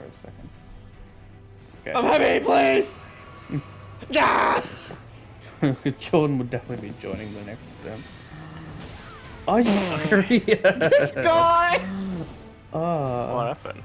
for a second. Okay. Oh, I'm happy, please. yeah. Jordan would definitely be joining the next attempt. Are you serious? This guy. Uh, What happened?